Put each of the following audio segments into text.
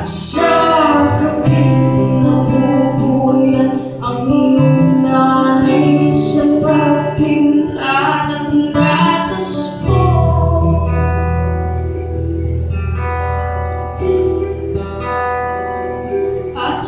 at sa kapit na bubuyan ang iyong nanay sa pagpila ng natas. At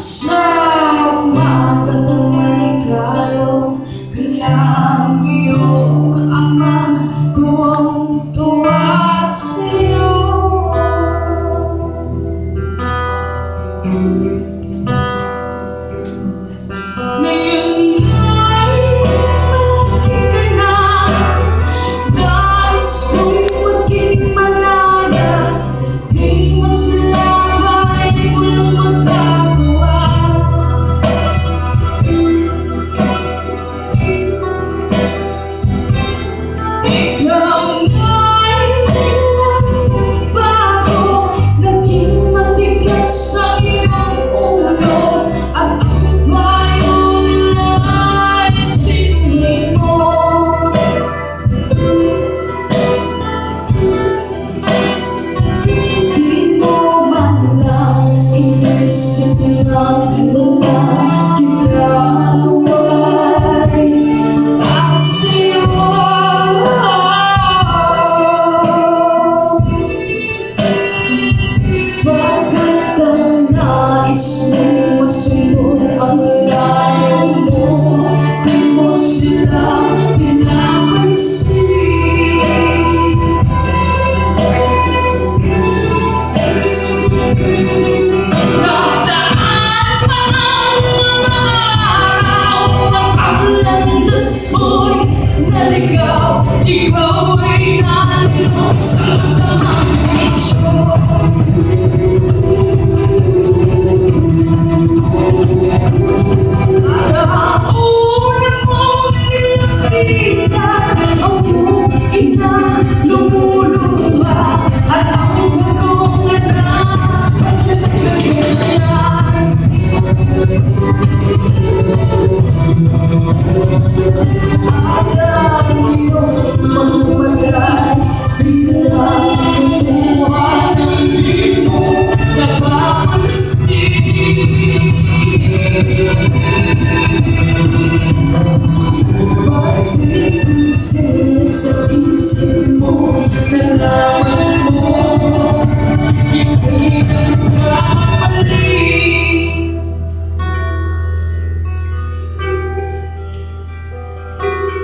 Let it go, you go away, not so, so, so.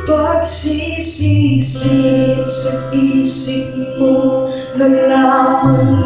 Pagsisisi sa isip mo Nalaman